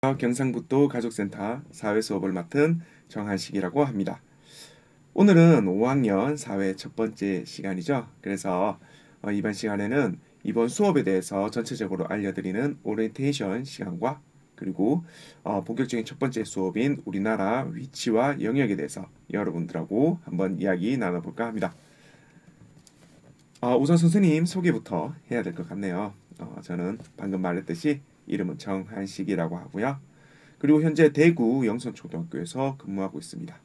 경상북도 가족센터 사회 수업을 맡은 정한식이라고 합니다. 오늘은 5학년 사회 첫 번째 시간이죠. 그래서 어, 이번 시간에는 이번 수업에 대해서 전체적으로 알려드리는 오리엔테이션 시간과 그리고 어, 본격적인 첫 번째 수업인 우리나라 위치와 영역에 대해서 여러분들하고 한번 이야기 나눠볼까 합니다. 어, 우선 선생님 소개부터 해야 될 것 같네요. 어, 저는 방금 말했듯이 이름은 정한식이라고 하고요. 그리고 현재 대구 영선초등학교에서 근무하고 있습니다.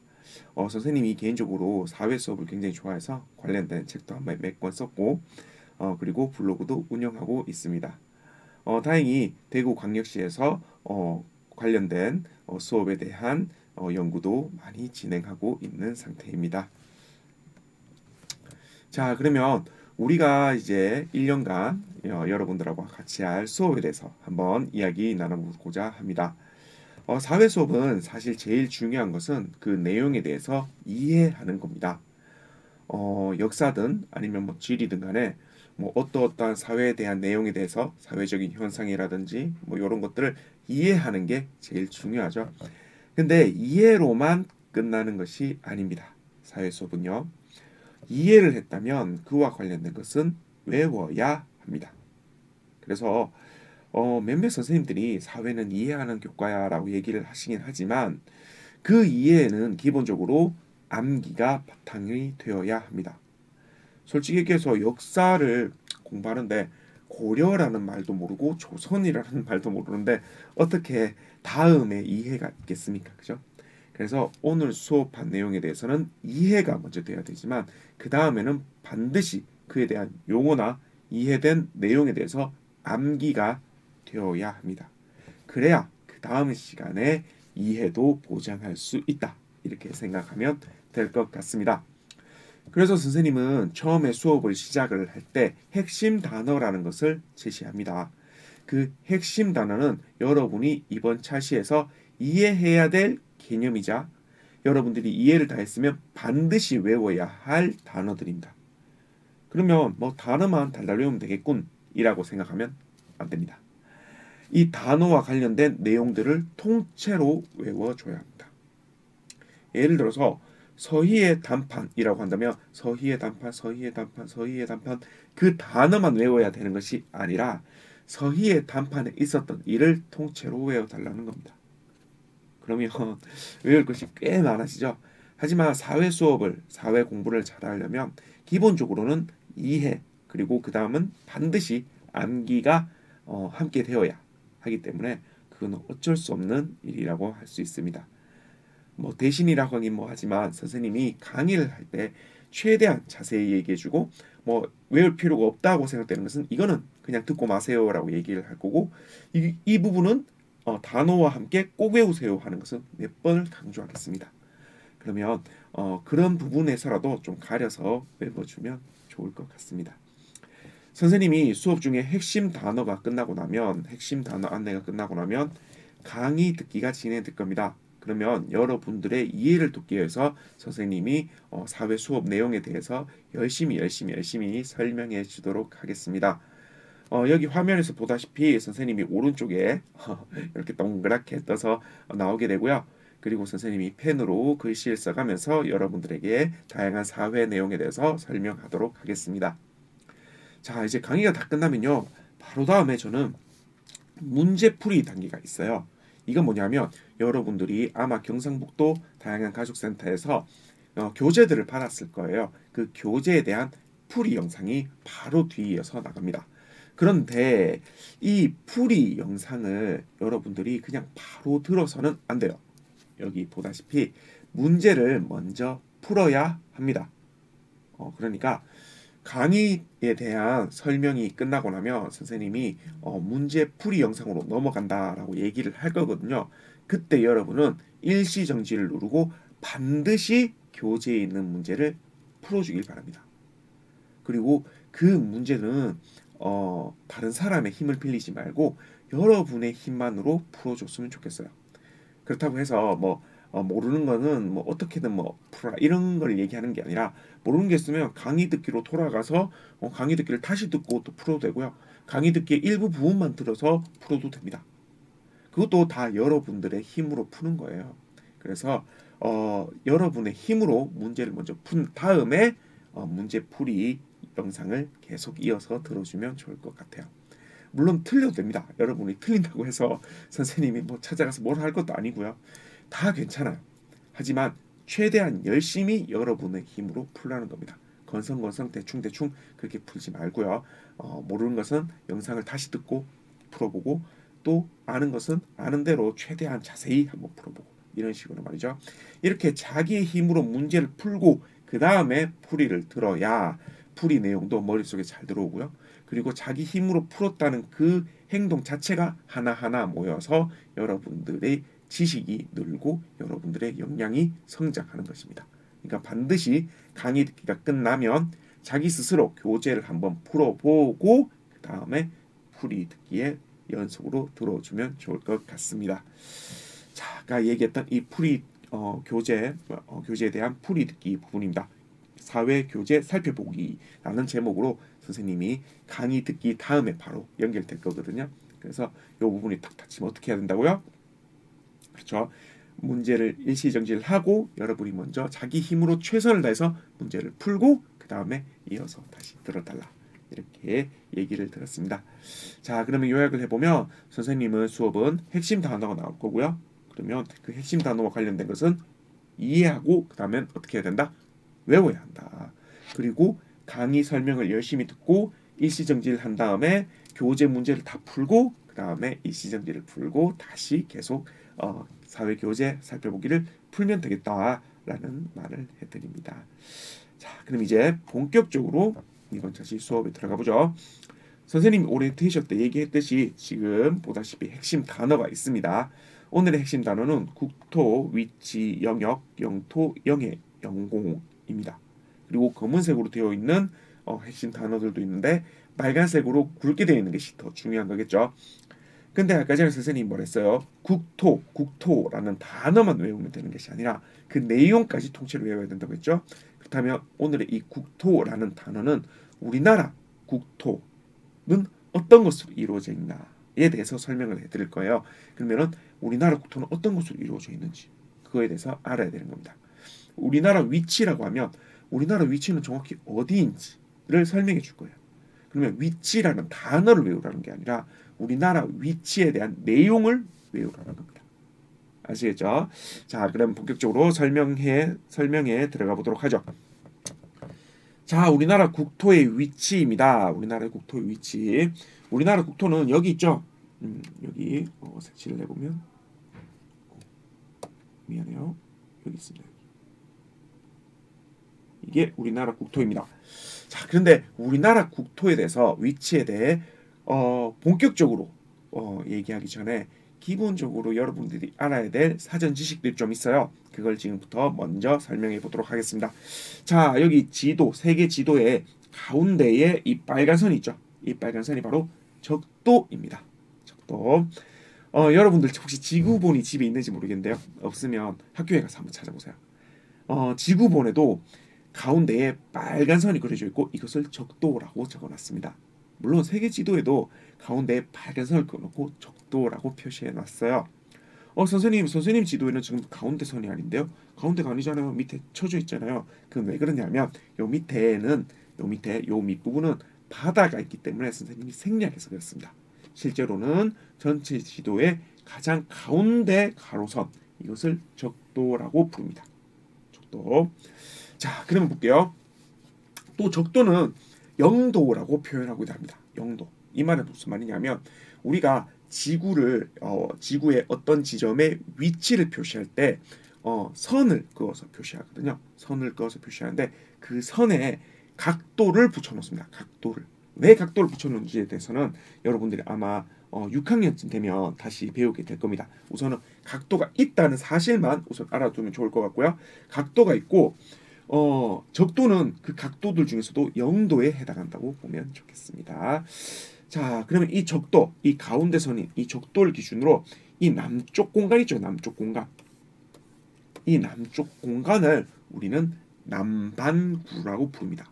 어, 선생님이 개인적으로 사회 수업을 굉장히 좋아해서 관련된 책도 한 몇 권 썼고 어, 그리고 블로그도 운영하고 있습니다. 어, 다행히 대구 광역시에서 어, 관련된 어, 수업에 대한 어, 연구도 많이 진행하고 있는 상태입니다. 자, 그러면 우리가 이제 1년간 어, 여러분들하고 같이 할 수업에 대해서 한번 이야기 나눠보고자 합니다. 어, 사회 수업은 사실 제일 중요한 것은 그 내용에 대해서 이해하는 겁니다. 어, 역사든 아니면 뭐 지리든 간에 뭐 어떠어떠한 사회에 대한 내용에 대해서 사회적인 현상이라든지 뭐 이런 것들을 이해하는 게 제일 중요하죠. 근데 이해로만 끝나는 것이 아닙니다. 사회 수업은요. 이해를 했다면 그와 관련된 것은 외워야 합니다. 그래서 어, 몇몇 선생님들이 사회는 이해하는 교과야라고 얘기를 하시긴 하지만 그 이해는 기본적으로 암기가 바탕이 되어야 합니다. 솔직히 얘기해서 역사를 공부하는데 고려라는 말도 모르고 조선이라는 말도 모르는데 어떻게 다음에 이해가 있겠습니까? 그죠? 그래서 오늘 수업한 내용에 대해서는 이해가 먼저 돼야 되지만 그 다음에는 반드시 그에 대한 용어나 이해된 내용에 대해서 암기가 되어야 합니다. 그래야 그 다음 시간에 이해도 보장할 수 있다. 이렇게 생각하면 될 것 같습니다. 그래서 선생님은 처음에 수업을 시작을 할 때 핵심 단어라는 것을 제시합니다. 그 핵심 단어는 여러분이 이번 차시에서 이해해야 될 개념이자 여러분들이 이해를 다 했으면 반드시 외워야 할 단어들입니다. 그러면 뭐 단어만 달달 외우면 되겠군 이라고 생각하면 안 됩니다. 이 단어와 관련된 내용들을 통째로 외워줘야 합니다. 예를 들어서 서희의 단판이라고 한다면 서희의 단판, 서희의 단판, 서희의 단판 그 단어만 외워야 되는 것이 아니라 서희의 단판에 있었던 일을 통째로 외워달라는 겁니다. 그러면 외울 것이 꽤 많아지죠. 하지만 사회 수업을, 사회 공부를 잘하려면 기본적으로는 이해, 그리고 그 다음은 반드시 암기가 어, 함께 되어야 하기 때문에 그건 어쩔 수 없는 일이라고 할 수 있습니다. 뭐 대신이라고 하긴 뭐 하지만 선생님이 강의를 할 때 최대한 자세히 얘기해주고 뭐 외울 필요가 없다고 생각되는 것은 이거는 그냥 듣고 마세요라고 얘기를 할 거고 이, 이 부분은 어, 단어와 함께 꼭 외우세요 하는 것은 몇 번을 강조하겠습니다. 그러면 어, 그런 부분에서라도 좀 가려서 외워주면 좋을 것 같습니다. 선생님이 수업 중에 핵심 단어가 끝나고 나면 핵심 단어 안내가 끝나고 나면 강의 듣기가 진행될 겁니다. 그러면 여러분들의 이해를 돕기 위해서 선생님이 어, 사회 수업 내용에 대해서 열심히 열심히 열심히 설명해 주도록 하겠습니다. 어, 여기 화면에서 보다시피 선생님이 오른쪽에 어, 이렇게 동그랗게 떠서 나오게 되고요. 그리고 선생님이 펜으로 글씨를 써가면서 여러분들에게 다양한 사회 내용에 대해서 설명하도록 하겠습니다. 자, 이제 강의가 다 끝나면요. 바로 다음에 저는 문제풀이 단계가 있어요. 이건 뭐냐면 여러분들이 아마 경상북도 다양한 가족센터에서 어, 교재들을 받았을 거예요. 그 교재에 대한 풀이 영상이 바로 뒤이어서 나갑니다. 그런데 이 풀이 영상을 여러분들이 그냥 바로 들어서는 안 돼요. 여기 보다시피 문제를 먼저 풀어야 합니다. 어, 그러니까 강의에 대한 설명이 끝나고 나면 선생님이 어, 문제 풀이 영상으로 넘어간다라고 얘기를 할 거거든요. 그때 여러분은 일시 정지를 누르고 반드시 교재에 있는 문제를 풀어주길 바랍니다. 그리고 그 문제는 어, 다른 사람의 힘을 빌리지 말고 여러분의 힘만으로 풀어줬으면 좋겠어요. 그렇다고 해서 뭐 어, 모르는 거는 뭐 어떻게든 뭐 풀어라 이런 걸 얘기하는 게 아니라 모르는 게 있으면 강의 듣기로 돌아가서 어, 강의 듣기를 다시 듣고 또 풀어도 되고요. 강의 듣기의 일부 부분만 들어서 풀어도 됩니다. 그것도 다 여러분들의 힘으로 푸는 거예요. 그래서 어, 여러분의 힘으로 문제를 먼저 푼 다음에 어, 문제 풀이 영상을 계속 이어서 들어주면 좋을 것 같아요. 물론 틀려도 됩니다. 여러분이 틀린다고 해서 선생님이 뭐 찾아가서 뭘 할 것도 아니고요. 다 괜찮아요. 하지만 최대한 열심히 여러분의 힘으로 풀라는 겁니다. 건성건성 대충대충 그렇게 풀지 말고요. 어, 모르는 것은 영상을 다시 듣고 풀어보고 또 아는 것은 아는 대로 최대한 자세히 한번 풀어보고 이런 식으로 말이죠. 이렇게 자기의 힘으로 문제를 풀고 그 다음에 풀이를 들어야 풀이 내용도 머릿속에 잘 들어오고요. 그리고 자기 힘으로 풀었다는 그 행동 자체가 하나하나 모여서 여러분들의 지식이 늘고 여러분들의 역량이 성장하는 것입니다. 그러니까 반드시 강의 듣기가 끝나면 자기 스스로 교재를 한번 풀어보고 그 다음에 풀이 듣기에 연속으로 들어주면 좋을 것 같습니다. 자, 아까 얘기했던 이 풀이 어, 교재 어, 교재에 대한 풀이 듣기 부분입니다. 사회 교재 살펴보기라는 제목으로 선생님이 강의 듣기 다음에 바로 연결될 거거든요. 그래서 이 부분이 탁 닫히면 어떻게 해야 된다고요? 그렇죠. 문제를 일시정지를 하고 여러분이 먼저 자기 힘으로 최선을 다해서 문제를 풀고 그 다음에 이어서 다시 들어달라 이렇게 얘기를 들었습니다. 자 그러면 요약을 해보면 선생님은 수업은 핵심 단어가 나올 거고요. 그러면 그 핵심 단어와 관련된 것은 이해하고 그 다음엔 어떻게 해야 된다? 외워야 한다. 그리고 강의 설명을 열심히 듣고 일시정지를 한 다음에 교재 문제를 다 풀고 그 다음에 일시정지를 풀고 다시 계속 어, 사회 교재 살펴보기를 풀면 되겠다라는 말을 해드립니다. 자, 그럼 이제 본격적으로 이번 차시 수업에 들어가 보죠. 선생님 오리엔테이션 때 얘기했듯이 지금 보다시피 핵심 단어가 있습니다. 오늘의 핵심 단어는 국토, 위치, 영역, 영토, 영해, 영공 입니다. 그리고 검은색으로 되어 있는 어, 핵심 단어들도 있는데 빨간색으로 굵게 되어 있는 것이 더 중요한 거겠죠. 근데 아까 전에 선생님이 뭐랬어요? 국토, 국토라는 단어만 외우면 되는 것이 아니라 그 내용까지 통째로 외워야 된다고 했죠. 그렇다면 오늘의 이 국토라는 단어는 우리나라 국토는 어떤 것으로 이루어져 있나에 대해서 설명을 해드릴 거예요. 그러면은 우리나라 국토는 어떤 것으로 이루어져 있는지 그거에 대해서 알아야 되는 겁니다. 우리나라 위치라고 하면 우리나라 위치는 정확히 어디인지를 설명해 줄 거예요. 그러면 위치라는 단어를 외우라는 게 아니라 우리나라 위치에 대한 내용을 외우라는 겁니다. 아시겠죠? 자, 그럼 본격적으로 설명해 설명에 들어가 보도록 하죠. 자, 우리나라 국토의 위치입니다. 우리나라 국토의 위치. 우리나라 국토는 여기 있죠. 음, 여기 어, 색칠을 해보면 미안해요. 여기 있습니다. 이게 우리나라 국토입니다. 자, 그런데 우리나라 국토에 대해서 위치에 대해 어, 본격적으로 어, 얘기하기 전에 기본적으로 여러분들이 알아야 될 사전 지식들이 좀 있어요. 그걸 지금부터 먼저 설명해 보도록 하겠습니다. 자, 여기 지도, 세계 지도의 가운데에 이 빨간 선이 있죠. 이 빨간 선이 바로 적도입니다. 적도. 어, 여러분들 혹시 지구본이 집에 있는지 모르겠는데요. 없으면 학교에 가서 한번 찾아보세요. 어, 지구본에도 가운데에 빨간 선이 그려져 있고 이것을 적도라고 적어놨습니다. 물론 세계 지도에도 가운데에 빨간 선을 그어놓고 적도라고 표시해 놨어요. 어 선생님 선생님 지도에는 지금 가운데 선이 아닌데요. 가운데가 아니잖아요. 밑에 쳐져 있잖아요. 그건 왜 그러냐면 요 밑에는 요 밑에 요 밑부분은 바다가 있기 때문에 선생님이 생략해서 그렇습니다. 실제로는 전체 지도의 가장 가운데 가로선 이것을 적도라고 부릅니다. 적도. 자, 그러면 볼게요. 또 적도는 영도라고 표현하고자 합니다. 영도. 이 말은 무슨 말이냐면 우리가 지구를 어, 지구의 어떤 지점의 위치를 표시할 때 어, 선을 그어서 표시하거든요. 선을 그어서 표시하는데 그 선에 각도를 붙여놓습니다. 각도를 왜 각도를 붙여놓는지에 대해서는 여러분들이 아마 어, 6학년쯤 되면 다시 배우게 될 겁니다. 우선은 각도가 있다는 사실만 우선 알아두면 좋을 것 같고요. 각도가 있고 어, 적도는 그 각도들 중에서도 0도에 해당한다고 보면 좋겠습니다. 자, 그러면 이 적도, 이 가운데 선인 이 적도를 기준으로 이 남쪽 공간 있죠, 남쪽 공간. 이 남쪽 공간을 우리는 남반구라고 부릅니다.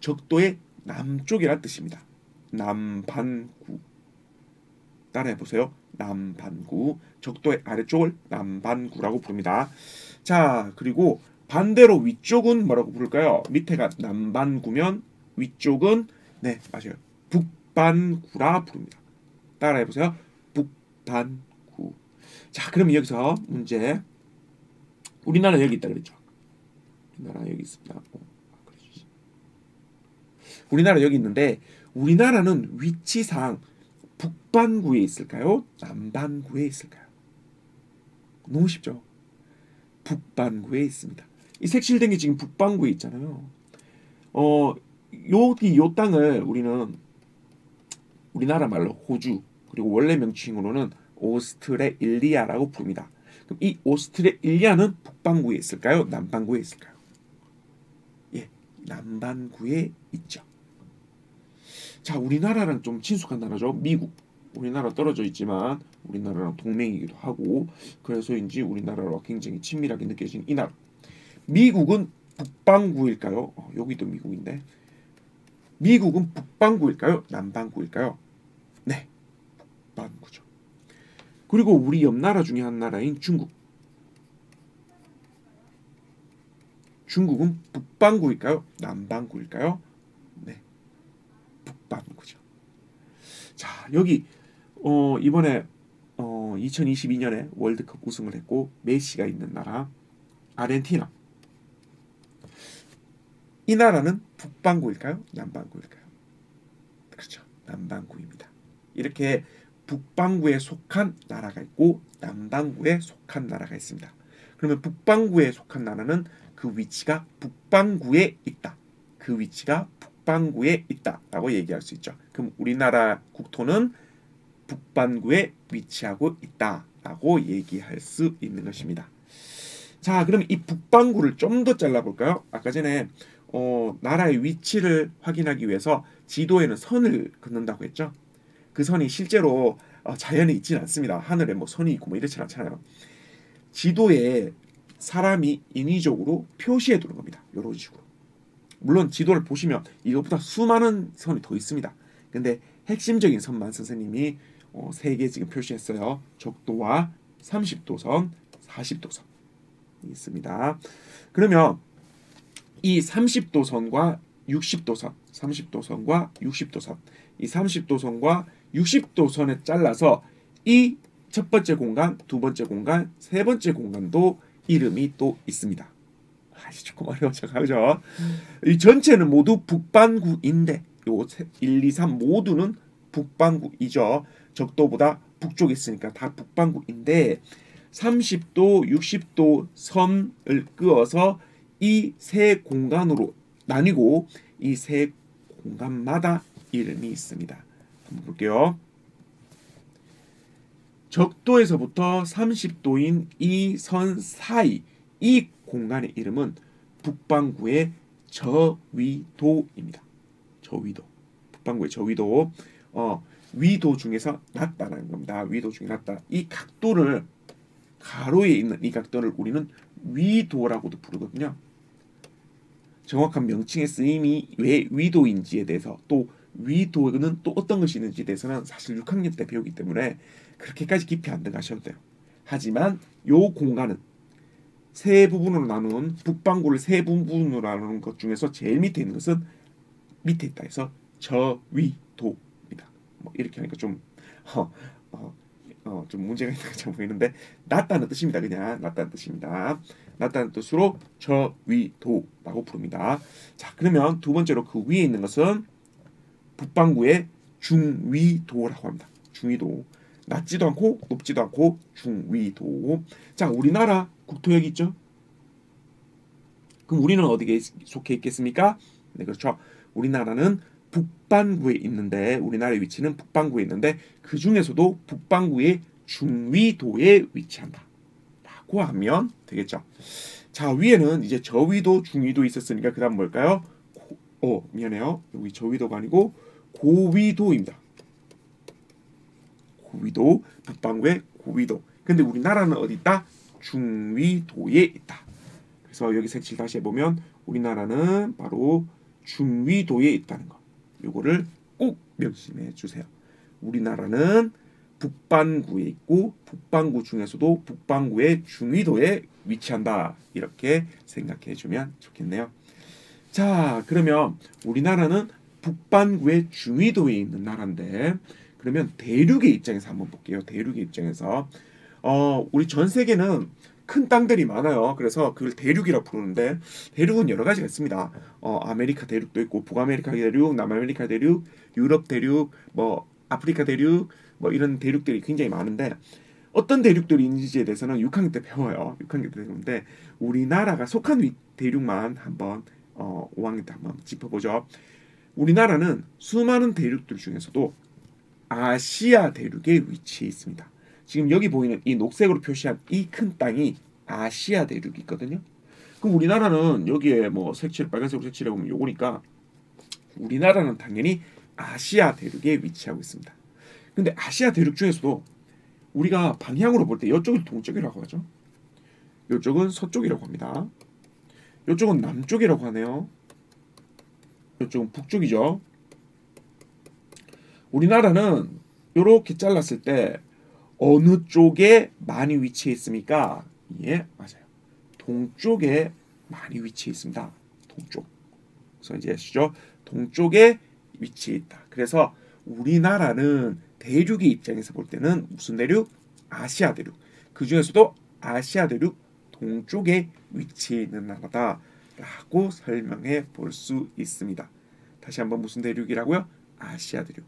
적도의 남쪽이란 뜻입니다. 남반구. 따라해 보세요. 남반구. 적도의 아래쪽을 남반구라고 부릅니다. 자, 그리고 반대로 위쪽은 뭐라고 부를까요? 밑에가 남반구면 위쪽은 네, 맞아요. 북반구라 부릅니다. 따라해 보세요. 북반구. 자, 그럼 여기서 문제. 우리나라 여기 있다 그랬죠. 우리나라 여기 있습니다. 어, 우리나라 여기 있는데 우리나라는 위치상 북반구에 있을까요? 남반구에 있을까요? 너무 쉽죠. 북반구에 있습니다. 이게 지금 북반구에 있잖아요. 어, 여기 요 땅을 우리는 우리나라 말로 호주 그리고 원래 명칭으로는 오스트레일리아라고 부릅니다. 그럼 이 오스트레일리아는 북반구에 있을까요? 남반구에 있을까요? 예, 남반구에 있죠. 자, 우리나라랑 좀 친숙한 나라죠. 미국. 우리나라 떨어져 있지만 우리나라랑 동맹이기도 하고 그래서인지 우리나라와 굉장히 친밀하게 느껴지는 이 나라. 미국은 북반구일까요? 어, 여기도 미국인데. 미국은 북반구일까요? 남반구일까요? 네. 북반구죠. 그리고 우리 옆 나라 중에 한 나라인 중국. 중국은 북반구일까요? 남반구일까요? 네. 북반구죠. 자, 여기 어, 이번에 어, 2022년에 월드컵 우승을 했고 메시가 있는 나라 아르헨티나. 이 나라는 북반구일까요? 남반구일까요? 그렇죠. 남반구입니다. 이렇게 북반구에 속한 나라가 있고 남반구에 속한 나라가 있습니다. 그러면 북반구에 속한 나라는 그 위치가 북반구에 있다. 그 위치가 북반구에 있다라고 얘기할 수 있죠. 그럼 우리나라 국토는 북반구에 위치하고 있다라고 얘기할 수 있는 것입니다. 자, 그럼 이 북반구를 좀 더 잘라볼까요? 아까 전에 어, 나라의 위치를 확인하기 위해서 지도에는 선을 긋는다고 했죠. 그 선이 실제로 어, 자연에 있지는 않습니다. 하늘에 뭐 선이 있고 뭐 이렇지 않잖아요. 지도에 사람이 인위적으로 표시해 두는 겁니다. 이런 식으로. 물론 지도를 보시면 이것보다 수많은 선이 더 있습니다. 근데 핵심적인 선만 선생님이 어, 세개 지금 표시했어요. 적도와 30도선, 40도선 있습니다. 그러면 이 30도선과 60도선, 30도선과 60도선, 이 30도선과 60도선에 잘라서 이 첫 번째 공간, 두 번째 공간, 세 번째 공간도 이름이 또 있습니다. 아, 조금 어려워서 가죠. 이 전체는 모두 북반구인데 요 1, 2, 3 모두는 북반구이죠. 적도보다 북쪽에 있으니까 다 북반구인데 30도, 60도 선을 그어서 이 세 공간으로 나뉘고 이 세 공간마다 이름이 있습니다. 한번 볼게요. 적도에서부터 30도인 이 선 사이 이 공간의 이름은 북반구의 저위도입니다. 저위도. 북반구의 저위도. 어, 위도 중에서 낮다라는 겁니다. 위도 중에 낮다. 이 각도를 가로에 있는 이 각도를 우리는 위도라고도 부르거든요. 정확한 명칭의 쓰임이 왜 위도인지에 대해서 또 위도는 또 어떤 것이 있는지에 대해서는 사실 6학년 때 배우기 때문에 그렇게까지 깊이 안 들어가셔도 돼요. 하지만 요 공간은 세 부분으로 나눈 북반구를 세 부분으로 나누는 것 중에서 제일 밑에 있는 것은 밑에 있다 해서 저위도 뭐 이렇게 하니까 좀 어, 어, 어, 좀 문제가 있는 것처럼 보이는데 낮다는 뜻입니다. 그냥 낮다는 뜻입니다. 낮다는 뜻으로 저 위도라고 부릅니다. 자, 그러면 두 번째로 그 위에 있는 것은 북반구의 중위도라고 합니다. 중위도. 낮지도 않고 높지도 않고 중위도. 자, 우리나라 국토 여기 있죠? 그럼 우리는 어디에 속해 있겠습니까? 네, 그렇죠. 우리나라는 북반구에 있는데 우리나라의 위치는 북반구에 있는데 그 중에서도 북반구의 중위도에 위치한다. 라고 하면 되겠죠. 자 위에는 이제 저위도 중위도 있었으니까 그 다음 뭘까요? 고, 어 미안해요. 여기 저위도가 아니고 고위도입니다. 고위도 북반구의 고위도. 근데 우리나라는 어디 있다? 중위도에 있다. 그래서 여기 색칠 다시 해보면 우리나라는 바로 중위도에 있다는 거. 요거를 꼭 명심해 주세요. 우리나라는 북반구에 있고 북반구 중에서도 북반구의 중위도에 위치한다. 이렇게 생각해 주면 좋겠네요. 자, 그러면 우리나라는 북반구의 중위도에 있는 나라인데 그러면 대륙의 입장에서 한번 볼게요. 대륙의 입장에서 어, 우리 전 세계는 큰 땅들이 많아요. 그래서 그걸 대륙이라고 부르는데 대륙은 여러 가지가 있습니다. 어, 아메리카 대륙도 있고 북아메리카 대륙, 남아메리카 대륙, 유럽 대륙, 뭐 아프리카 대륙, 뭐 이런 대륙들이 굉장히 많은데 어떤 대륙들이 있는지에 대해서는 6학년 때 배워요. 6학년 때 배우는데 우리나라가 속한 대륙만 한번 어, 5학년 때 한번 짚어보죠. 우리나라는 수많은 대륙들 중에서도 아시아 대륙에 위치해 있습니다. 지금 여기 보이는 이 녹색으로 표시한 이 큰 땅이 아시아 대륙이 있거든요. 그럼 우리나라는 여기에 뭐 색칠 빨간색으로 색칠해 보면 요거니까 우리나라는 당연히 아시아 대륙에 위치하고 있습니다. 근데 아시아 대륙 중에서도 우리가 방향으로 볼 때 이쪽을 동쪽이라고 하죠. 이쪽은 서쪽이라고 합니다. 이쪽은 남쪽이라고 하네요. 이쪽은 북쪽이죠. 우리나라는 이렇게 잘랐을 때 어느 쪽에 많이 위치해 있습니까? 예, 맞아요. 동쪽에 많이 위치해 있습니다. 동쪽. 그래서 이제 아시죠? 동쪽에 위치해 있다. 그래서 우리나라는 대륙의 입장에서 볼 때는 무슨 대륙? 아시아 대륙. 그 중에서도 아시아 대륙 동쪽에 위치해 있는 나라다라고 설명해 볼 수 있습니다. 다시 한번 무슨 대륙이라고요? 아시아 대륙.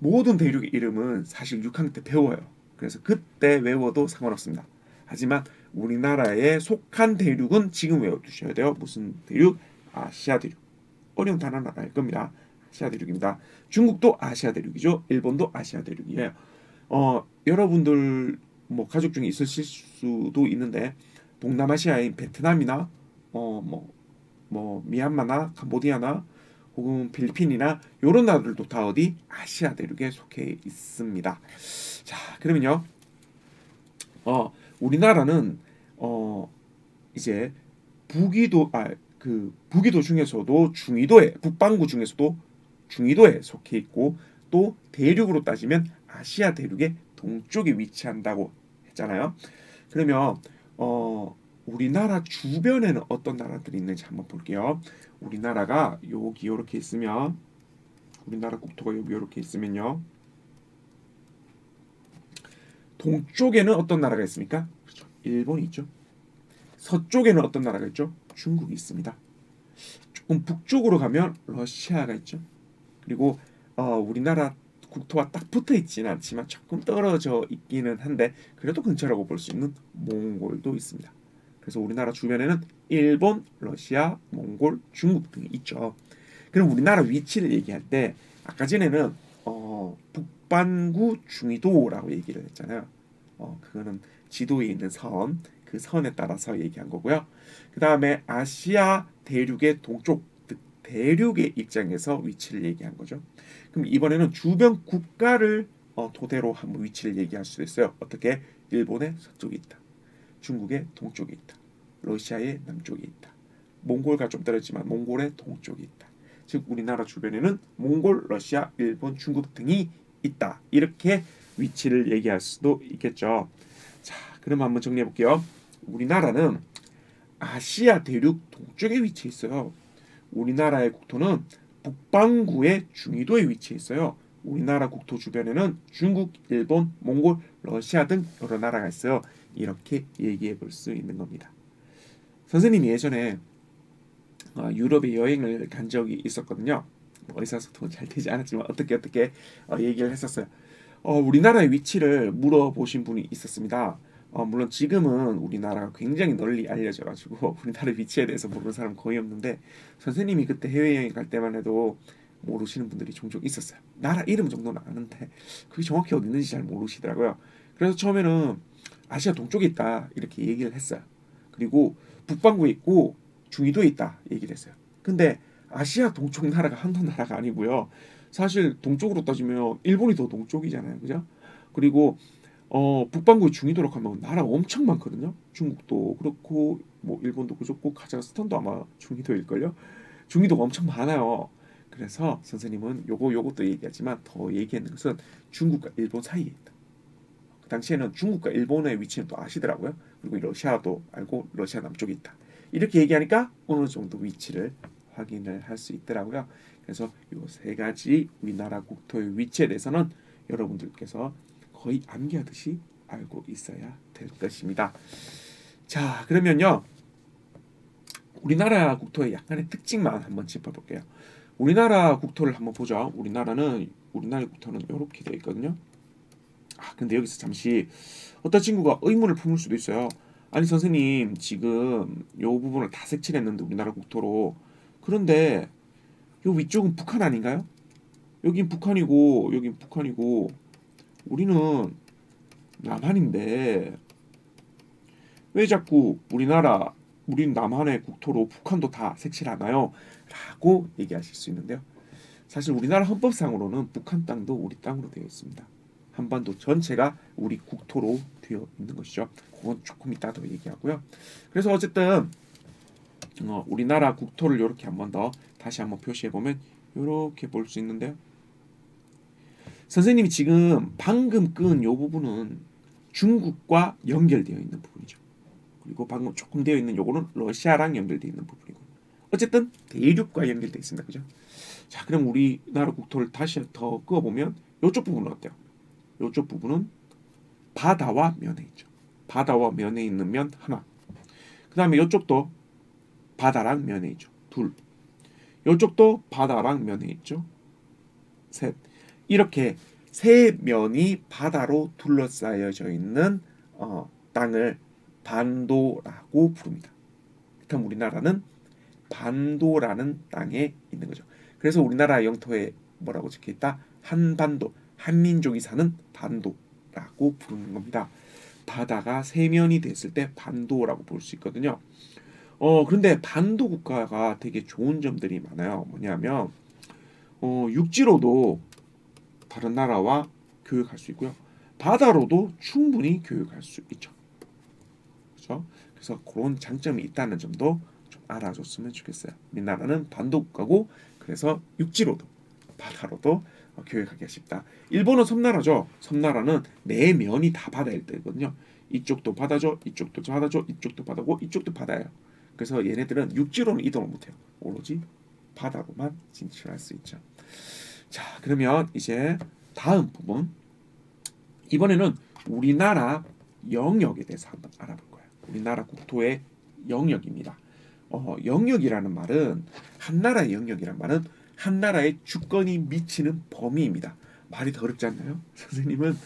모든 대륙의 이름은 사실 6학년 때 배워요. 그래서 그때 외워도 상관없습니다. 하지만 우리나라에 속한 대륙은 지금 외워두셔야 돼요. 무슨 대륙? 아시아 대륙. 어려운 단어는 알 겁니다. 아시아 대륙입니다. 중국도 아시아 대륙이죠. 일본도 아시아 대륙이에요. 어, 여러분들 뭐 가족 중에 있으실 수도 있는데 동남아시아인 베트남이나 어 뭐뭐 뭐 미얀마나 캄보디아나 혹은 필리핀이나 이런 나라들도 다 어디 아시아 대륙에 속해 있습니다. 자, 그러면요. 어, 우리나라는 어 이제 북위도 아 그 북위도 중에서도 중위도에 북반구 중에서도 중위도에 속해 있고 또 대륙으로 따지면 아시아 대륙의 동쪽에 위치한다고 했잖아요. 그러면 어 우리나라 주변에는 어떤 나라들이 있는지 한번 볼게요. 우리나라가 여기 이렇게 있으면 우리나라 국토가 여기 이렇게 있으면요. 동쪽에는 어떤 나라가 있습니까? 그렇죠. 일본이 있죠. 서쪽에는 어떤 나라가 있죠? 중국이 있습니다. 조금 북쪽으로 가면 러시아가 있죠. 그리고 어, 우리나라 국토와 딱 붙어 있지는 않지만 조금 떨어져 있기는 한데 그래도 근처라고 볼 수 있는 몽골도 있습니다. 그래서 우리나라 주변에는 일본, 러시아, 몽골, 중국 등이 있죠. 그럼 우리나라 위치를 얘기할 때 아까 전에는 어, 북반구 중위도라고 얘기를 했잖아요. 어, 그거는 지도에 있는 선, 그 선에 따라서 얘기한 거고요. 그 다음에 아시아 대륙의 동쪽, 대륙의 입장에서 위치를 얘기한 거죠. 그럼 이번에는 주변 국가를 어, 토대로 한번 위치를 얘기할 수 있어요. 어떻게? 일본의 서쪽에 있다. 중국의 동쪽에 있다. 러시아의 남쪽에 있다. 몽골과 좀 떨어지만 몽골의 동쪽에 있다. 즉 우리나라 주변에는 몽골, 러시아, 일본, 중국 등이 있다. 이렇게 위치를 얘기할 수도 있겠죠. 자, 그럼 한번 정리해 볼게요. 우리나라는 아시아 대륙 동쪽에 위치해 있어요. 우리나라의 국토는 북반구의 중위도에 위치해 있어요. 우리나라 국토 주변에는 중국, 일본, 몽골, 러시아 등 여러 나라가 있어요. 이렇게 얘기해 볼 수 있는 겁니다. 선생님이 예전에 어, 유럽에 여행을 간 적이 있었거든요. 뭐 의사소통은 잘 되지 않았지만 어떻게 어떻게 어, 얘기를 했었어요. 어, 우리나라의 위치를 물어보신 분이 있었습니다. 어, 물론 지금은 우리나라가 굉장히 널리 알려져 가지고 우리나라 위치에 대해서 모르는 사람 거의 없는데 선생님이 그때 해외여행 갈 때만 해도 모르시는 분들이 종종 있었어요. 나라 이름 정도는 아는데 그게 정확히 어디 있는지 잘 모르시더라고요. 그래서 처음에는 아시아 동쪽에 있다 이렇게 얘기를 했어요. 그리고 북반구에 있고 중위도에 있다 얘기를 했어요. 근데 아시아 동쪽 나라가 한도 나라가 아니고요. 사실 동쪽으로 따지면 일본이 더 동쪽이잖아요. 그죠? 그리고 어, 북반구 중위도로 가면 나라가 엄청 많거든요. 중국도 그렇고 뭐 일본도 그렇고 카자흐스탄도 아마 중위도일걸요. 중위도가 엄청 많아요. 그래서 선생님은 요거 요것도 얘기하지만 더 얘기하는 것은 중국과 일본 사이에 있다. 당시에는 중국과 일본의 위치는 또 아시더라고요. 그리고 러시아도 알고 러시아 남쪽에 있다. 이렇게 얘기하니까 어느 정도 위치를 확인을 할 수 있더라고요. 그래서 이 세 가지 우리나라 국토의 위치에 대해서는 여러분들께서 거의 암기하듯이 알고 있어야 될 것입니다. 자, 그러면요. 우리나라 국토의 약간의 특징만 한번 짚어볼게요. 우리나라 국토를 한번 보죠. 우리나라는 우리나라 국토는 이렇게 되어 있거든요. 아, 근데 여기서 잠시 어떤 친구가 의문을 품을 수도 있어요. 아니 선생님 지금 요 부분을 다 색칠했는데 우리나라 국토로 그런데 요 위쪽은 북한 아닌가요? 여긴 북한이고 여긴 북한이고 우리는 남한인데 왜 자꾸 우리나라 우리 남한의 국토로 북한도 다 색칠하나요? 라고 얘기하실 수 있는데요. 사실 우리나라 헌법상으로는 북한 땅도 우리 땅으로 되어 있습니다. 한반도 전체가 우리 국토로 되어 있는 것이죠. 그건 조금 이따 더 얘기하고요. 그래서 어쨌든 어, 우리나라 국토를 이렇게 한번 더 다시 한번 표시해 보면 이렇게 볼 수 있는데요. 선생님이 지금 방금 끈 이 부분은 중국과 연결되어 있는 부분이죠. 그리고 방금 조금 되어 있는 요거는 러시아랑 연결되어 있는 부분이고 어쨌든 대륙과 연결되어 있습니다. 그죠? 자, 그럼 우리나라 국토를 다시 더 그어 보면 이쪽 부분은 어때요? 이쪽 부분은 바다와 면에 있죠. 바다와 면에 있는 면 하나. 그 다음에 이쪽도 바다랑 면에 있죠. 둘. 이쪽도 바다랑 면에 있죠. 셋. 이렇게 세 면이 바다로 둘러싸여져 있는 어, 땅을 반도라고 부릅니다. 그럼 우리나라는 반도라는 땅에 있는 거죠. 그래서 우리나라 영토에 뭐라고 적혀 있다? 한반도, 한민족이 사는 반도라고 부르는 겁니다. 바다가 세면이 됐을 때 반도라고 볼 수 있거든요. 어, 그런데 반도 국가가 되게 좋은 점들이 많아요. 뭐냐면 어, 육지로도 다른 나라와 교육할 수 있고요. 바다로도 충분히 교육할 수 있죠. 그렇죠? 그래서 그런 장점이 있다는 점도 좀 알아줬으면 좋겠어요. 우리나라는 반도 국가고 그래서 육지로도 바다로도 교육하기가 쉽다. 일본은 섬나라죠. 섬나라는 네 면이 다 바다일 때거든요. 이쪽도 바다죠. 이쪽도 바다죠. 이쪽도 바다고 이쪽도 바다예요. 그래서 얘네들은 육지로는 이동을 못해요. 오로지 바다로만 진출할 수 있죠. 자, 그러면 이제 다음 부분 이번에는 우리나라 영역에 대해서 한번 알아볼 거예요. 우리나라 국토의 영역입니다. 어, 영역이라는 말은 한 나라의 영역이란 말은 한 나라의 주권이 미치는 범위입니다. 말이 더 어렵지 않나요? 선생님은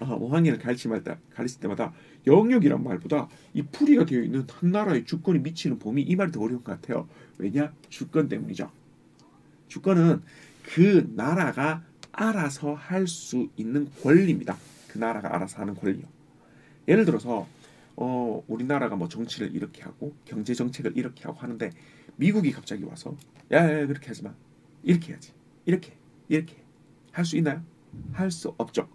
어, 5학년을 가르칠, 때, 가르칠 때마다 영역이란 말보다 이 풀이가 되어 있는 한 나라의 주권이 미치는 범위 이 말이 더 어려운 것 같아요. 왜냐? 주권 때문이죠. 주권은 그 나라가 알아서 할 수 있는 권리입니다. 그 나라가 알아서 하는 권리요. 예를 들어서 어, 우리나라가 뭐 정치를 이렇게 하고 경제 정책을 이렇게 하고 하는데 미국이 갑자기 와서 야, 야 그렇게 하지 마. 이렇게 해야지. 이렇게 이렇게 할 수 있나요? 할 수 없죠.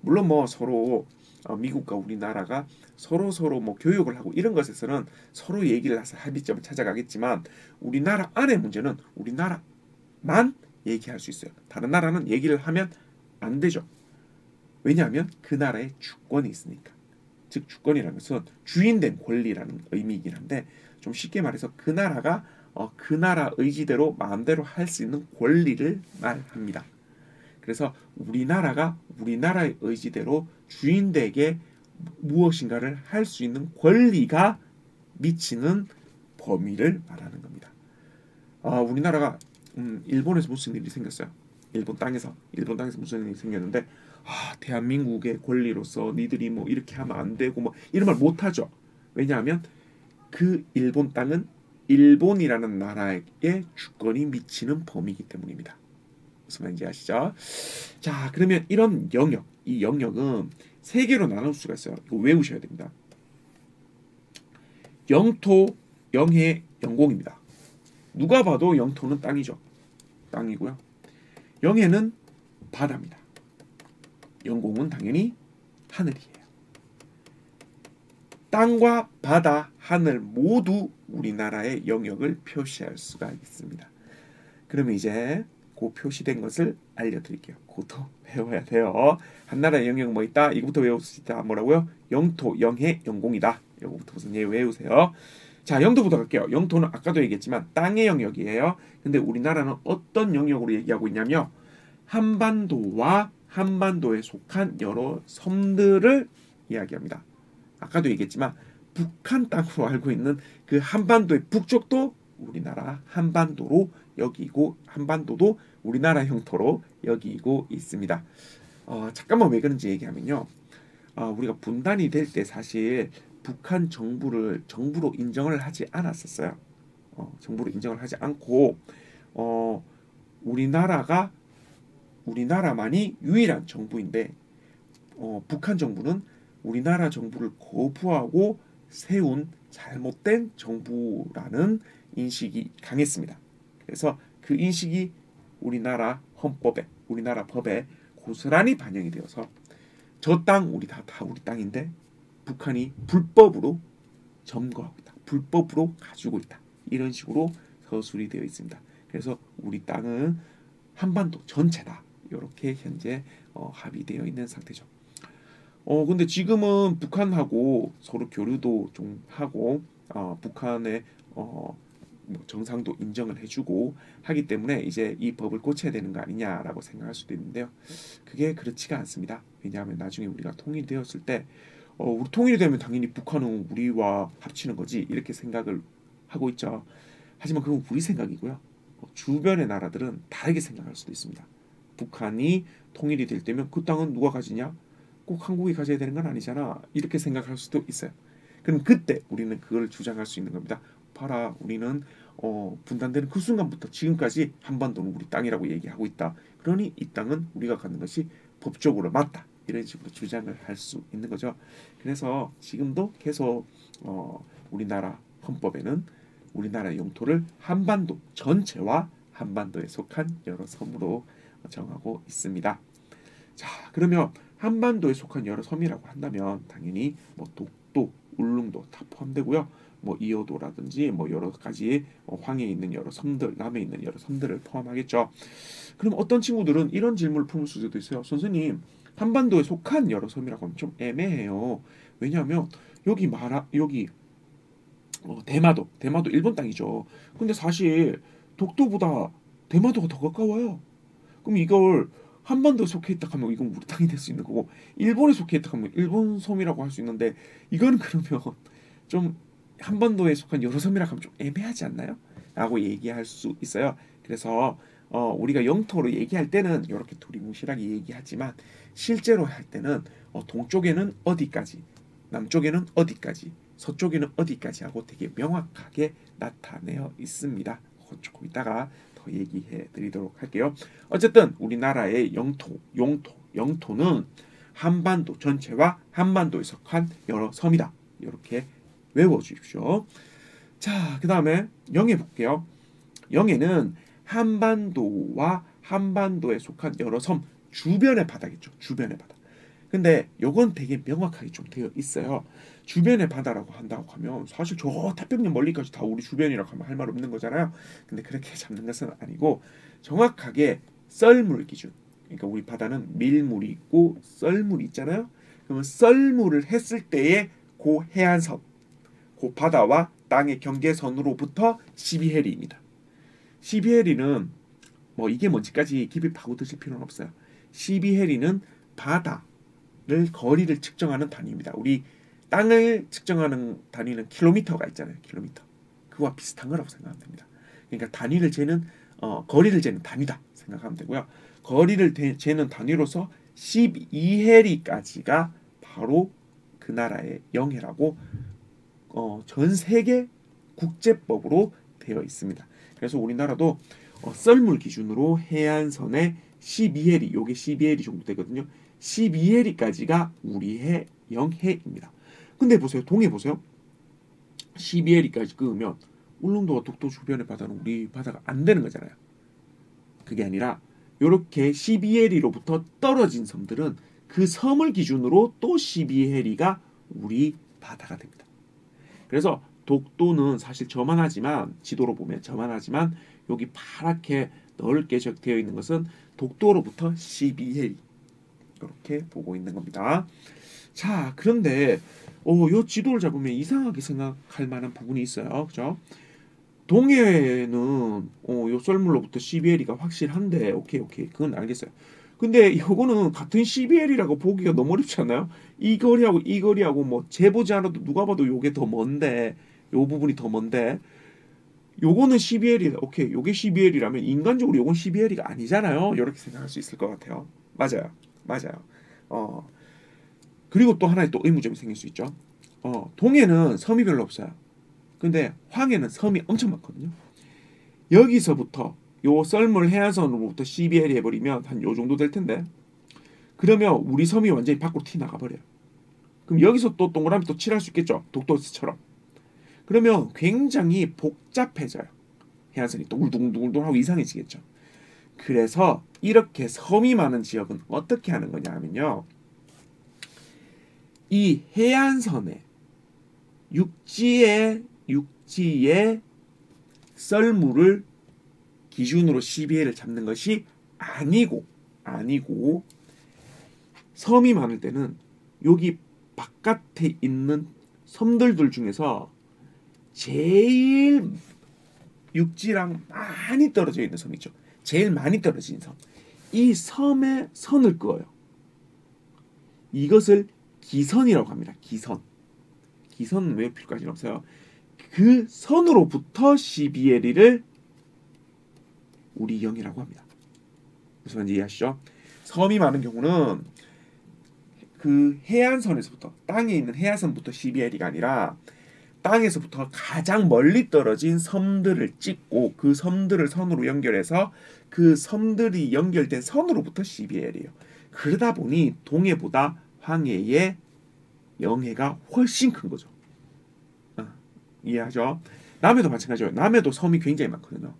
물론 뭐 서로 어, 미국과 우리나라가 서로 서로 뭐 교육을 하고 이런 것에서는 서로 얘기를 해서 합의점을 찾아가겠지만 우리나라 안의 문제는 우리나라만 얘기할 수 있어요. 다른 나라는 얘기를 하면 안 되죠. 왜냐하면 그 나라의 주권이 있으니까. 즉 주권이라는 것은 주인된 권리라는 의미이긴 한데 좀 쉽게 말해서 그 나라가 어, 그 나라 의지대로 마음대로 할 수 있는 권리를 말합니다. 그래서 우리나라가 우리나라의 의지대로 주인에게 무엇인가를 할 수 있는 권리가 미치는 범위를 말하는 겁니다. 아, 우리나라가 음, 일본에서 무슨 일이 생겼어요. 일본 땅에서 일본 땅에서 무슨 일이 생겼는데 아, 대한민국의 권리로서 니들이 뭐 이렇게 하면 안 되고 뭐 이런 말 못 하죠. 왜냐하면 그 일본 땅은 일본이라는 나라에게 주권이 미치는 범위이기 때문입니다. 무슨 말인지 아시죠? 자, 그러면 이런 영역, 이 영역은 세 개로 나눌 수가 있어요. 이거 외우셔야 됩니다. 영토, 영해, 영공입니다. 누가 봐도 영토는 땅이죠. 땅이고요. 영해는 바다입니다. 영공은 당연히 하늘이에요. 땅과 바다, 하늘 모두 우리나라의 영역을 표시할 수가 있습니다. 그러면 이제 고 표시된 것을 알려드릴게요. 그것도 배워야 돼요. 한나라의 영역 뭐 있다? 이거부터 외우시다. 뭐라고요? 영토, 영해, 영공이다. 이거부터 무슨 예 외우세요. 자, 영토부터 갈게요. 영토는 아까도 얘기했지만 땅의 영역이에요. 근데 우리나라는 어떤 영역으로 얘기하고 있냐면 한반도와 한반도에 속한 여러 섬들을 이야기합니다. 아까도 얘기했지만 북한 땅으로 알고 있는 그 한반도의 북쪽도 우리나라 한반도로 여기고 한반도도 우리나라 형토로 여기고 있습니다. 어, 잠깐만 왜 그런지 얘기하면요. 어, 우리가 분단이 될 때 사실 북한 정부를 정부로 인정을 하지 않았었어요. 어, 정부로 인정을 하지 않고 어, 우리나라가 우리나라만이 유일한 정부인데 어, 북한 정부는 우리나라 정부를 거부하고 세운 잘못된 정부라는 인식이 강했습니다. 그래서 그 인식이 우리나라 헌법에 우리나라 법에 고스란히 반영이 되어서 저 땅 우리 다, 다 우리 땅인데 북한이 불법으로 점거하고 있다. 불법으로 가지고 있다. 이런 식으로 서술이 되어 있습니다. 그래서 우리 땅은 한반도 전체다. 이렇게 현재 어, 합의되어 있는 상태죠. 어 근데 지금은 북한하고 서로 교류도 좀 하고 어, 북한의 어, 뭐 정상도 인정을 해주고 하기 때문에 이제 이 법을 고쳐야 되는 거 아니냐라고 생각할 수도 있는데요. 그게 그렇지가 않습니다. 왜냐하면 나중에 우리가 통일되었을 때 어, 우리 통일이 되면 당연히 북한은 우리와 합치는 거지 이렇게 생각을 하고 있죠. 하지만 그건 우리 생각이고요. 어, 주변의 나라들은 다르게 생각할 수도 있습니다. 북한이 통일이 될 때면 그 땅은 누가 가지냐? 꼭 한국이 가져야 되는 건 아니잖아. 이렇게 생각할 수도 있어요. 그럼 그때 우리는 그걸 주장할 수 있는 겁니다. 봐라, 우리는 어, 분단되는 그 순간부터 지금까지 한반도는 우리 땅이라고 얘기하고 있다. 그러니 이 땅은 우리가 갖는 것이 법적으로 맞다. 이런 식으로 주장을 할 수 있는 거죠. 그래서 지금도 계속 어, 우리나라 헌법에는 우리나라 영토를 한반도 전체와 한반도에 속한 여러 섬으로 정하고 있습니다. 자, 그러면 한반도에 속한 여러 섬이라고 한다면 당연히 뭐 독도, 울릉도 다 포함되고요. 뭐 이어도라든지 뭐 여러 가지 어, 황해에 있는 여러 섬들, 남해 있는 여러 섬들을 포함하겠죠. 그럼 어떤 친구들은 이런 질문을 품을 수도 있어요. 선생님, 한반도에 속한 여러 섬이라고 하면 좀 애매해요. 왜냐하면 여기 마라 여기 어, 대마도, 대마도 일본 땅이죠. 근데 사실 독도보다 대마도가 더 가까워요. 그럼 이걸 한반도에 속해 있다 하면 이건 우리 땅이 될 수 있는 거고 일본에 속해 있다 하면 일본 섬이라고 할 수 있는데 이거는 그러면 좀 한반도에 속한 여러 섬이라고 하면 좀 애매하지 않나요? 라고 얘기할 수 있어요. 그래서 어, 우리가 영토로 얘기할 때는 이렇게 두리뭉실하게 얘기하지만 실제로 할 때는 어, 동쪽에는 어디까지, 남쪽에는 어디까지, 서쪽에는 어디까지 하고 되게 명확하게 나타내어 있습니다. 조금 이따가 더 얘기해 드리도록 할게요. 어쨌든 우리나라의 영토, 용토, 영토는 한반도 전체와 한반도에 속한 여러 섬이다. 이렇게 외워 주십시오. 자, 그 다음에 영해 볼게요. 영해는 한반도와 한반도에 속한 여러 섬 주변의 바다겠죠. 주변의 바다. 근데 요건 되게 명확하게 좀 되어 있어요. 주변의 바다라고 한다고 하면 사실 저 태평양 멀리까지 다 우리 주변이라고 하면 할 말 없는 거잖아요. 근데 그렇게 잡는 것은 아니고 정확하게 썰물 기준. 그러니까 우리 바다는 밀물이 있고 썰물이 있잖아요. 그러면 썰물을 했을 때의 고 해안선, 고 바다와 땅의 경계선으로부터 12해리입니다. 12해리는 뭐 이게 뭔지까지 깊이 파고드실 필요는 없어요. 12해리는 바다를 거리를 측정하는 단위입니다. 우리 땅을 측정하는 단위는 킬로미터가 있잖아요. 킬로미터. 그와 비슷한 거라고 생각하면 됩니다. 그러니까 단위를 재는 어, 거리를 재는 단위다 생각하면 되고요. 거리를 대, 재는 단위로서 12해리까지가 바로 그 나라의 영해라고 어, 전 세계 국제법으로 되어 있습니다. 그래서 우리나라도 어, 썰물 기준으로 해안선의 12해리, 요게 12해리 정도 되거든요. 12해리까지가 우리의 영해입니다. 근데 보세요. 동해 보세요. 12해리까지 끄면 울릉도와 독도 주변의 바다는 우리 바다가 안 되는 거잖아요. 그게 아니라 이렇게 12해리로부터 떨어진 섬들은 그 섬을 기준으로 또 12해리가 우리 바다가 됩니다. 그래서 독도는 사실 저만 하지만 지도로 보면 저만 하지만 여기 파랗게 넓게 되어 있는 것은 독도로부터 12해리 이렇게 보고 있는 겁니다. 자, 그런데 어, 요 지도를 잡으면 이상하게 생각할 만한 부분이 있어요. 그죠? 동해는 어, 요 썰물로부터 CBL이가 확실한데 오케이 오케이 그건 알겠어요. 근데 요거는 같은 CBL이라고 보기가 너무 어렵지 않나요? 이 거리하고 이 거리하고 뭐 재보지 않아도 누가 봐도 요게 더 먼데 요 부분이 더 먼데 요거는 CBL이다. 오케이 요게 CBL이라면 인간적으로 요건 CBL이가 아니잖아요. 이렇게 생각할 수 있을 것 같아요. 맞아요. 맞아요. 어 그리고 또 하나의 또 의무점이 생길 수 있죠. 어 동해는 섬이 별로 없어요. 근데 황해는 섬이 엄청 많거든요. 여기서부터 요 썰물 해안선으로부터 CBL이 해버리면 한 요 정도 될 텐데 그러면 우리 섬이 완전히 밖으로 튀 나가 버려요. 그럼 여기서 또 동그라미 또 칠할 수 있겠죠. 독도처럼. 그러면 굉장히 복잡해져요. 해안선이 또 울둥둥울둥하고 이상해지겠죠. 그래서 이렇게 섬이 많은 지역은 어떻게 하는 거냐 하면요. 이 해안선에 육지에 육지에 썰물을 기준으로 CBA를 잡는 것이 아니고 아니고 섬이 많을 때는 여기 바깥에 있는 섬들들 중에서 제일 육지랑 많이 떨어져 있는 섬이죠. 제일 많이 떨어진 섬. 이 섬에 선을 그어요. 이것을 기선이라고 합니다. 기선. 기선 외필 까지는 없어요. 그 선으로부터 CBL을 우리 영이라고 합니다. 무슨 말인지 이해하시죠? 섬이 많은 경우는 그 해안선에서부터 땅에 있는 해안선부터 CBL이가 아니라 땅에서부터 가장 멀리 떨어진 섬들을 찍고 그 섬들을 선으로 연결해서 그 섬들이 연결된 선으로부터 CBL이에요. 그러다 보니 동해보다 황해의 영해가 훨씬 큰 거죠. 어, 이해하죠? 남해도 마찬가지예요. 남해도 섬이 굉장히 많거든요.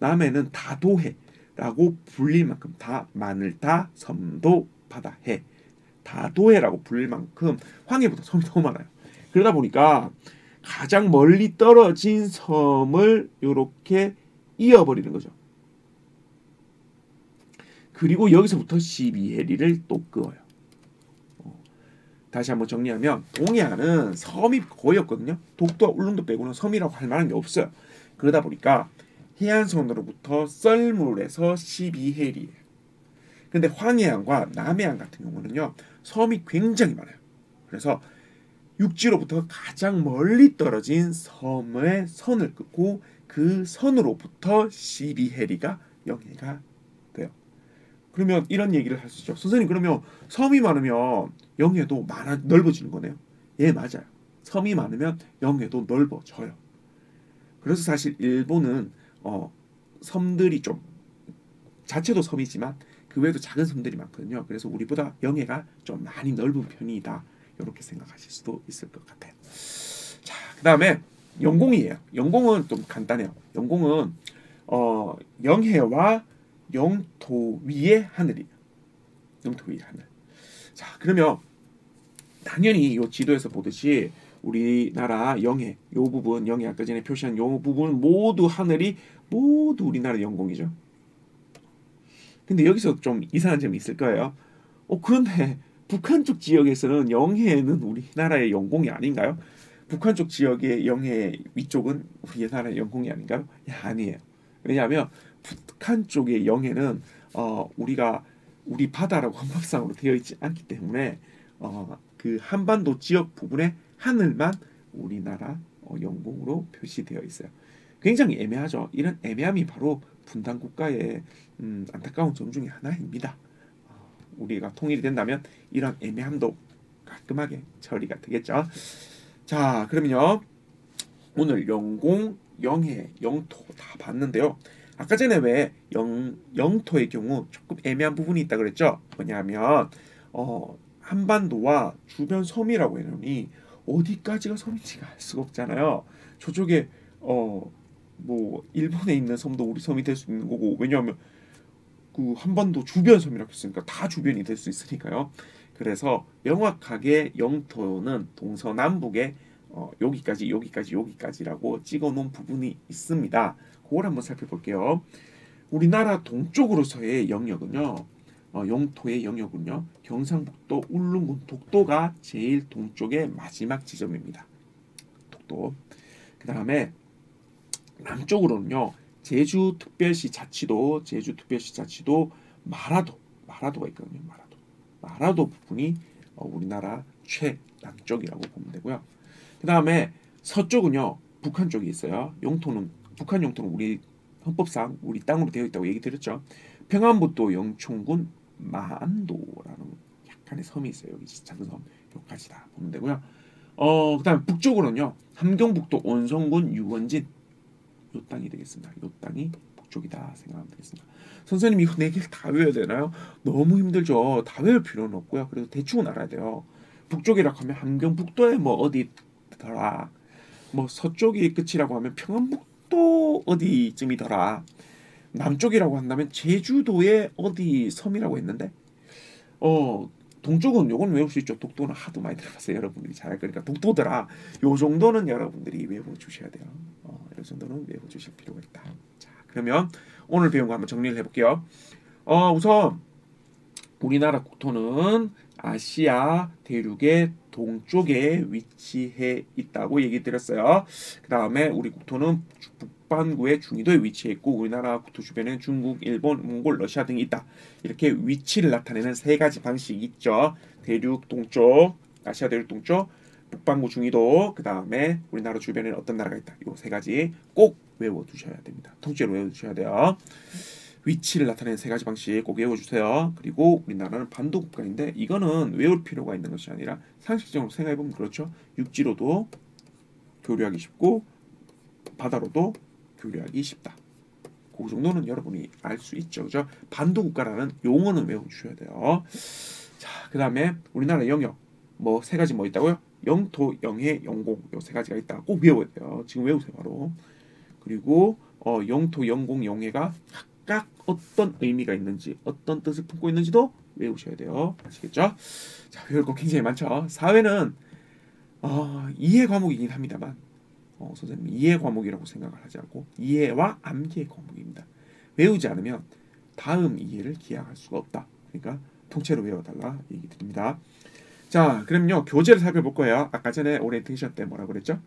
남해는 다도해라고 불릴 만큼 다 마늘 다 섬도 바다 해 다도해라고 불릴 만큼 황해보다 섬이 너무 많아요. 그러다 보니까 가장 멀리 떨어진 섬을 이렇게 이어버리는 거죠. 그리고 여기서부터 12해리를 또 그어요. 어, 다시 한번 정리하면 동해안은 섬이 거의 없거든요. 독도와 울릉도 빼고는 섬이라고 할 만한 게 없어요. 그러다 보니까 해안선으로부터 썰물에서 12해리예요. 근데 황해안과 남해안 같은 경우는요. 섬이 굉장히 많아요. 그래서 육지로부터 가장 멀리 떨어진 섬의 선을 긋고 그 선으로부터 12해리가 영해가. 그러면 이런 얘기를 할 수 있죠. 선생님 그러면 섬이 많으면 영해도 많아 넓어지는 거네요. 예 맞아요. 섬이 많으면 영해도 넓어져요. 그래서 사실 일본은 어, 섬들이 좀 자체도 섬이지만 그 외에도 작은 섬들이 많거든요. 그래서 우리보다 영해가 좀 많이 넓은 편이다. 이렇게 생각하실 수도 있을 것 같아요. 자, 그 다음에 영공이에요. 영공은 좀 간단해요. 영공은 어, 영해와 영토 위의 하늘이에요. 영토 위의 하늘. 자, 그러면 당연히 이 지도에서 보듯이 우리나라 영해 요 부분 영해 아까 전에 표시한 요 부분 모두 하늘이 모두 우리나라 영공이죠. 근데 여기서 좀 이상한 점이 있을 거예요. 어 그런데 북한 쪽 지역에서는 영해는 우리나라의 영공이 아닌가요? 북한 쪽 지역의 영해 위쪽은 우리나라의 영공이 아닌가요? 야, 아니에요. 왜냐하면 북한 쪽의 영해는 어, 우리가 우리 바다라고 헌법상으로 되어 있지 않기 때문에 어, 그 한반도 지역 부분의 하늘만 우리나라 어, 영공으로 표시되어 있어요. 굉장히 애매하죠. 이런 애매함이 바로 분단 국가의 음, 안타까운 점 중에 하나입니다. 우리가 통일이 된다면 이런 애매함도 깔끔하게 처리가 되겠죠. 자, 그러면요. 오늘 영공, 영해, 영토 다 봤는데요. 아까 전에 왜 영, 영토의 경우 조금 애매한 부분이 있다 그랬죠? 뭐냐면 어, 한반도와 주변 섬이라고 해놓으니 어디까지가 섬인지가 알 수가 없잖아요. 저쪽에 어 뭐 일본에 있는 섬도 우리 섬이 될 수 있는 거고 왜냐하면 그 한반도 주변 섬이라고 했으니까 다 주변이 될 수 있으니까요. 그래서 명확하게 영토는 동서남북에 어, 여기까지 여기까지 여기까지라고 찍어놓은 부분이 있습니다. 그걸 한번 살펴볼게요. 우리나라 동쪽으로서의 영역은요. 어, 영토의 영역은요. 경상북도 울릉군 독도가 제일 동쪽의 마지막 지점입니다. 독도. 그 다음에 남쪽으로는요. 제주특별시 자치도, 제주특별시 자치도 마라도, 마라도가 있거든요. 마라도. 마라도 부분이 어, 우리나라 최남쪽이라고 보면 되고요. 그 다음에 서쪽은요. 북한 쪽이 있어요. 영토는 북한 영토는 우리 헌법상 우리 땅으로 되어 있다고 얘기 드렸죠. 평안북도 영촌군 만도라는 약간의 섬이 있어요. 여기 작은 섬 여기까지 다 보면 되고요. 어 그다음 북쪽으로는요. 함경북도 온성군 유원진 요 땅이 되겠습니다. 요 땅이 북쪽이다 생각하면 되겠습니다. 선생님 이거 네 개를 다 외워야 되나요? 너무 힘들죠. 다 외울 필요는 없고요. 그래도 대충은 알아야 돼요. 북쪽이라고 하면 함경북도에 뭐 어디더라. 뭐 서쪽이 끝이라고 하면 평안북 도 어디쯤이더라. 남쪽이라고 한다면 제주도의 어디 섬이라고 했는데 어 동쪽은 요건 외울 수 있죠. 독도는 하도 많이 들어봤어요. 여러분들이 잘할 거니까 독도더라. 요 정도는 여러분들이 외워 주셔야 돼요. 어, 요 정도는 외워 주실 필요가 있다. 자, 그러면 오늘 배운 거 한번 정리를 해 볼게요. 어, 우선 우리나라 국토는 아시아 대륙의 동쪽에 위치해 있다고 얘기 드렸어요. 그 다음에 우리 국토는 북반구의 중위도에 위치해 있고 우리나라 국토 주변에 중국, 일본, 몽골, 러시아 등이 있다. 이렇게 위치를 나타내는 세 가지 방식이 있죠. 대륙 동쪽, 아시아 대륙 동쪽, 북반구 중위도, 그 다음에 우리나라 주변에는 어떤 나라가 있다. 이 세 가지 꼭 외워두셔야 됩니다. 통째로 외워두셔야 돼요. 위치를 나타내는 세 가지 방식 꼭 외워주세요. 그리고 우리나라는 반도 국가인데 이거는 외울 필요가 있는 것이 아니라 상식적으로 생각해보면 그렇죠. 육지로도 교류하기 쉽고 바다로도 교류하기 쉽다. 그 정도는 여러분이 알 수 있죠. 그죠? 반도 국가라는 용어는 외워주셔야 돼요. 자, 그 다음에 우리나라 영역 뭐 세 가지 뭐 있다고요? 영토, 영해, 영공 요 세 가지가 있다. 꼭 외워야 돼요. 지금 외우세요 바로. 그리고 어, 영토, 영공, 영해가 각각 어떤 의미가 있는지 어떤 뜻을 품고 있는지도 외우셔야 돼요. 아시겠죠? 자, 외울 거 굉장히 많죠. 사회는 어, 이해 과목이긴 합니다만 어, 선생님 이해 과목이라고 생각을 하지 않고 이해와 암기의 과목입니다. 외우지 않으면 다음 이해를 기약할 수가 없다. 그러니까 통째로 외워달라 얘기 드립니다. 자, 그럼요 교재를 살펴볼 거예요. 아까 전에 오리엔테이션 때 뭐라고 그랬죠?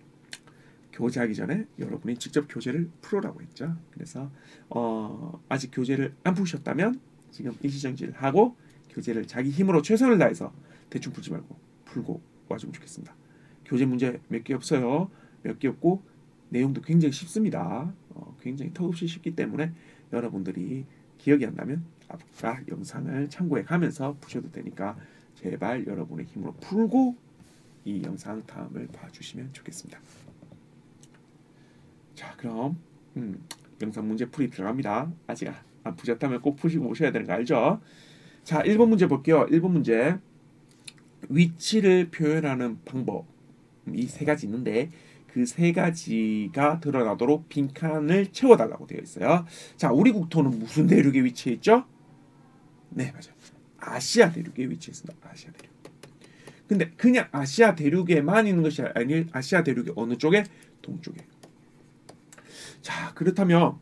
교재하기 전에 여러분이 직접 교재를 풀으라고 했죠. 그래서 어, 아직 교재를 안 푸셨다면 지금 일시정지를 하고 교재를 자기 힘으로 최선을 다해서 대충 풀지 말고 풀고 와주면 좋겠습니다. 교재 문제 몇 개 없어요. 몇 개 없고 내용도 굉장히 쉽습니다. 어, 굉장히 턱없이 쉽기 때문에 여러분들이 기억이 안 나면 아까 영상을 참고해 가면서 푸셔도 되니까 제발 여러분의 힘으로 풀고 이 영상 다음을 봐주시면 좋겠습니다. 자 그럼 음, 영상 문제 풀이 들어갑니다. 아직 안 푸셨다면 꼭 푸시고 오셔야 되는 거 알죠? 자 1번 문제 볼게요. 1번 문제 위치를 표현하는 방법 이 세 가지 있는데 그 세 가지가 드러나도록 빈칸을 채워달라고 되어 있어요. 자 우리 국토는 무슨 대륙에 위치해 있죠? 네 맞아요. 아시아 대륙에 위치해 있습니다. 아시아 대륙. 근데 그냥 아시아 대륙에만 있는 것이 아니 아시아 대륙의 어느 쪽에? 동쪽에. 자 그렇다면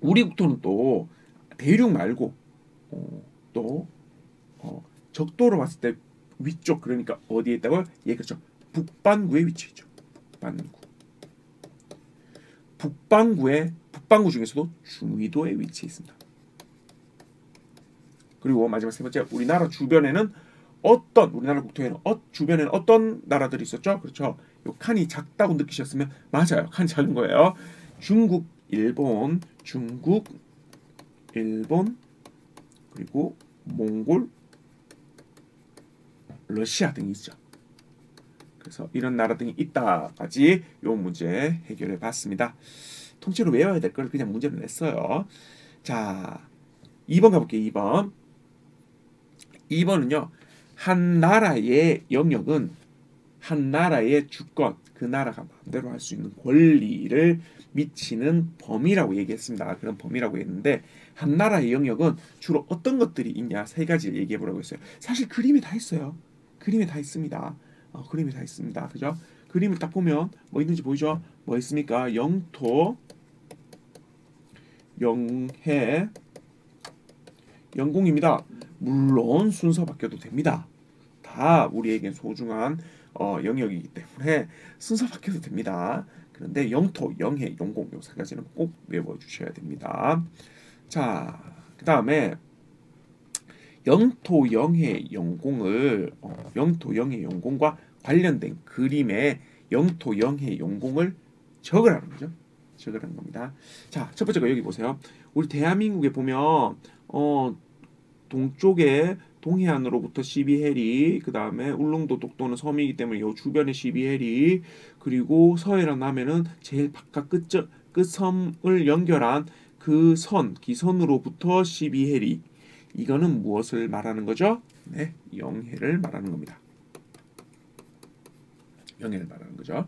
우리 국토는 또 대륙 말고 어, 또 어, 적도로 봤을 때 위쪽 그러니까 어디에 있다고요? 예 그렇죠 북반구에 위치했죠 북반구 북반구에 북반구 중에서도 중위도에 위치해 있습니다 그리고 마지막 세 번째 우리나라 주변에는 어떤 우리나라 국토에는 어, 주변에는 어떤 나라들이 있었죠? 그렇죠. 요 칸이 작다고 느끼셨으면 맞아요. 칸이 작은 거예요. 중국, 일본, 중국, 일본, 그리고 몽골, 러시아 등이 있죠. 그래서 이런 나라 등이 있다까지 요 문제 해결해 봤습니다. 통째로 외워야 될 걸 그냥 문제를 냈어요. 자, 2번 가볼게요. 2번. 2번은요. 한 나라의 영역은 한 나라의 주권, 그 나라가 마음대로 할 수 있는 권리를 미치는 범위라고 얘기했습니다. 그런 범위라고 했는데 한 나라의 영역은 주로 어떤 것들이 있냐 세 가지를 얘기해 보라고 했어요. 사실 그림이 다 있어요. 그림이 다 있습니다. 어, 그림이 다 있습니다. 그죠? 그림을 딱 보면 뭐 있는지 보이죠? 뭐 있습니까? 영토, 영해 영공입니다. 물론 순서 바뀌어도 됩니다. 다 우리에겐 소중한 어, 영역이기 때문에 순서 바뀌어도 됩니다. 그런데 영토, 영해, 영공 요 세 가지는 꼭 외워주셔야 됩니다. 자, 그 다음에 영토, 영해, 영공을 어, 영토, 영해, 영공과 관련된 그림에 영토, 영해, 영공을 적으라는 거죠. 적으라는 겁니다. 자, 첫 번째 거 여기 보세요. 우리 대한민국에 보면 어 동쪽에 동해안으로부터 12해리, 그 다음에 울릉도 독도는 섬이기 때문에 요 주변에 12해리, 그리고 서해랑 남해는 제일 바깥 끝 끝섬을 연결한 그 선, 기선으로부터 12해리. 이거는 무엇을 말하는 거죠? 네, 영해를 말하는 겁니다. 영해를 말하는 거죠.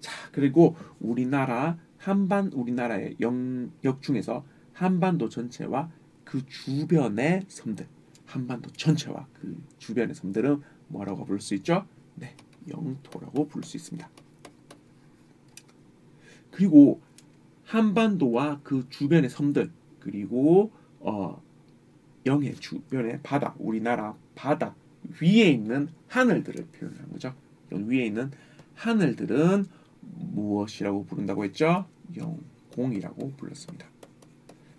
자, 그리고 우리나라 한반 우리나라의 영역 중에서 한반도 전체와 그 주변의 섬들 한반도 전체와 그 주변의 섬들은 뭐라고 부를 수 있죠? 네, 영토라고 부를 수 있습니다. 그리고 한반도와 그 주변의 섬들 그리고 어, 영해 주변의 바다, 우리나라 바다 위에 있는 하늘들을 표현하는 거죠. 위에 있는 하늘들은 무엇이라고 부른다고 했죠? 영공이라고 불렀습니다.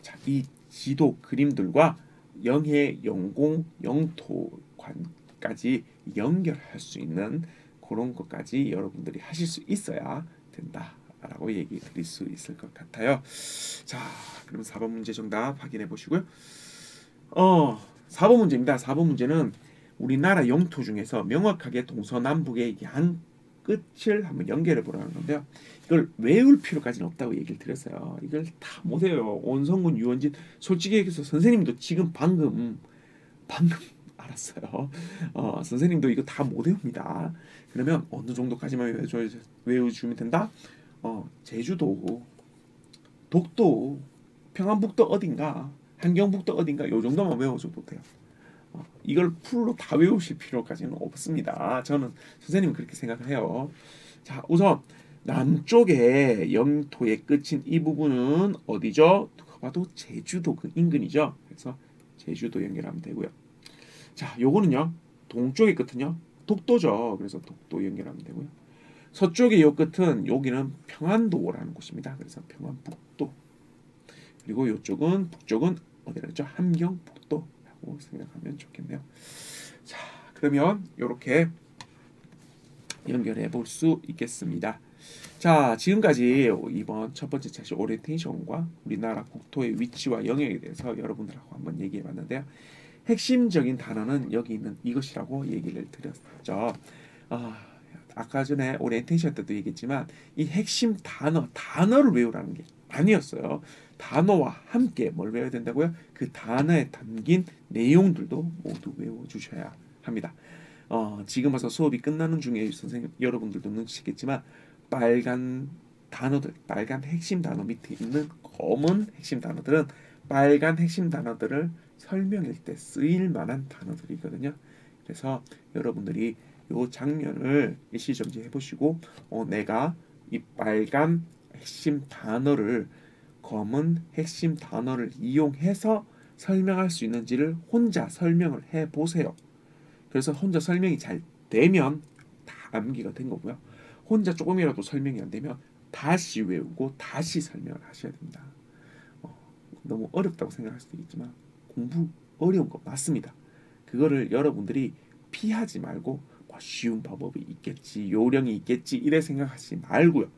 자, 이 지도 그림들과 영해, 영공, 영토관까지 연결할 수 있는 그런 것까지 여러분들이 하실 수 있어야 된다라고 얘기 드릴 수 있을 것 같아요. 자, 그럼 4번 문제 정답 확인해 보시고요. 어, 4번 문제입니다. 4번 문제는 우리나라 영토 중에서 명확하게 동서남북의 양 끝을 한번 연결해 보라는 건데요. 이걸 외울 필요까지는 없다고 얘기를 드렸어요. 이걸 다 못해요. 온성군 유원진 솔직히 얘기해서 선생님도 지금 방금 방금 알았어요. 어, 선생님도 이거 다 못 외웁니다. 그러면 어느 정도까지만 외워주면 된다? 어, 제주도, 독도, 평안북도 어딘가, 한경북도 어딘가 요 정도만 외워줘도 돼요. 어, 이걸 풀로 다 외우실 필요까지는 없습니다. 저는 선생님은 그렇게 생각을 해요. 자, 우선 남쪽의 영토의 끝인 이 부분은 어디죠? 누가 봐도 제주도 그 인근이죠. 그래서 제주도 연결하면 되고요. 자, 요거는요. 동쪽의 끝은요. 독도죠. 그래서 독도 연결하면 되고요. 서쪽의 요 끝은 여기는 평안도라는 곳입니다. 그래서 평안북도. 그리고 이쪽은 북쪽은 어디라죠? 함경북도 라고 생각하면 좋겠네요. 자, 그러면 이렇게 연결해 볼 수 있겠습니다. 자, 지금까지 이번 첫 번째 차시 오리엔테이션과 우리나라 국토의 위치와 영역에 대해서 여러분들하고 한번 얘기해 봤는데요. 핵심적인 단어는 여기 있는 이것이라고 얘기를 드렸죠. 아, 아까 전에 오리엔테이션 때도 얘기했지만 이 핵심 단어, 단어를 외우라는 게 아니었어요. 단어와 함께 뭘 외워야 된다고요? 그 단어에 담긴 내용들도 모두 외워주셔야 합니다. 어, 지금 와서 수업이 끝나는 중에 선생님 여러분들도 눈치챘겠지만 빨간 단어들, 빨간 핵심 단어 밑에 있는 검은 핵심 단어들은 빨간 핵심 단어들을 설명할 때 쓰일 만한 단어들이거든요. 그래서 여러분들이 이 장면을 일시정지 해 보시고 어, 내가 이 빨간 핵심 단어를 검은 핵심 단어를 이용해서 설명할 수 있는지를 혼자 설명을 해 보세요. 그래서 혼자 설명이 잘 되면 다 암기가 된 거고요. 혼자 조금이라도 설명이 안 되면 다시 외우고 다시 설명을 하셔야 됩니다. 어, 너무 어렵다고 생각할 수도 있지만 공부 어려운 거 맞습니다. 그거를 여러분들이 피하지 말고 뭐 쉬운 방법이 있겠지, 요령이 있겠지 이래 생각하지 말고요.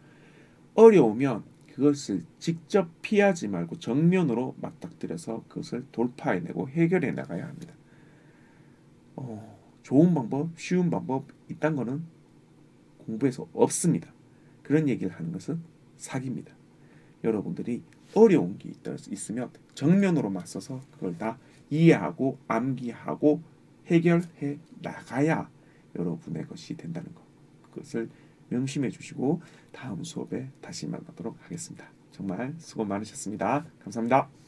어려우면 그것을 직접 피하지 말고 정면으로 맞닥뜨려서 그것을 돌파해내고 해결해 나가야 합니다. 어, 좋은 방법, 쉬운 방법 있단 거는 공부에서 없습니다. 그런 얘기를 하는 것은 사기입니다. 여러분들이 어려운 게 있으면 정면으로 맞서서 그걸 다 이해하고 암기하고 해결해 나가야 여러분의 것이 된다는 것. 그것을 명심해 주시고 다음 수업에 다시 만나도록 하겠습니다. 정말 수고 많으셨습니다. 감사합니다.